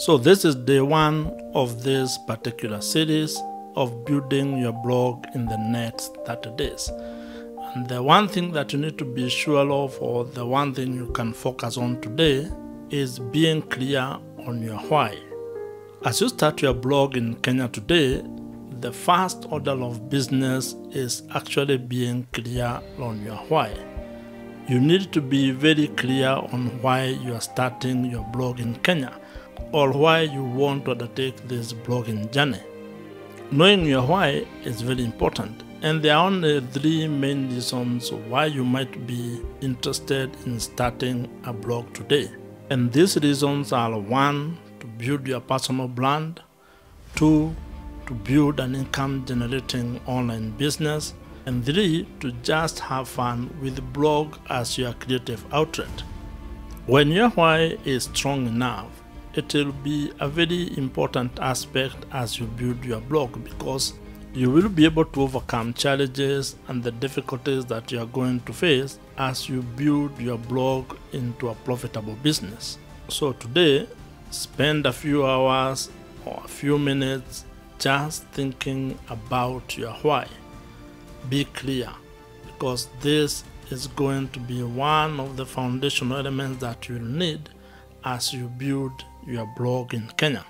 So, this is day one of this particular series of building your blog in the next 30 days. And the one thing that you need to be sure of, or the one thing you can focus on today, is being clear on your why. As you start your blog in Kenya today, the first order of business is actually being clear on your why. You need to be very clear on why you are starting your blog in Kenya or why you want to undertake this blogging journey. Knowing your why is very important, and there are only three main reasons why you might be interested in starting a blog today. And these reasons are one, to build your personal brand, two, to build an income generating online business, and three, to just have fun with blog as your creative outlet. When your why is strong enough, it will be a very important aspect as you build your blog because you will be able to overcome challenges and the difficulties that you are going to face as you build your blog into a profitable business. So, today, spend a few hours or a few minutes just thinking about your why. Be clear because this is going to be one of the foundational elements that you'll need as you build your blog in Kenya.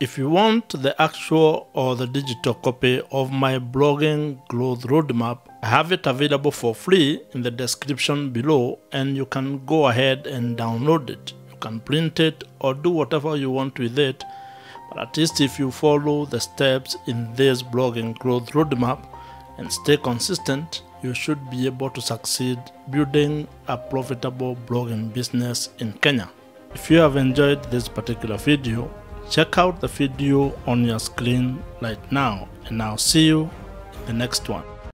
If you want the actual or the digital copy of my blogging growth roadmap, I have it available for free in the description below and you can go ahead and download it. You can print it or do whatever you want with it, but at least if you follow the steps in this blogging growth roadmap and stay consistent, you should be able to succeed building a profitable blogging business in Kenya. If you have enjoyed this particular video, check out the video on your screen right now and I'll see you in the next one.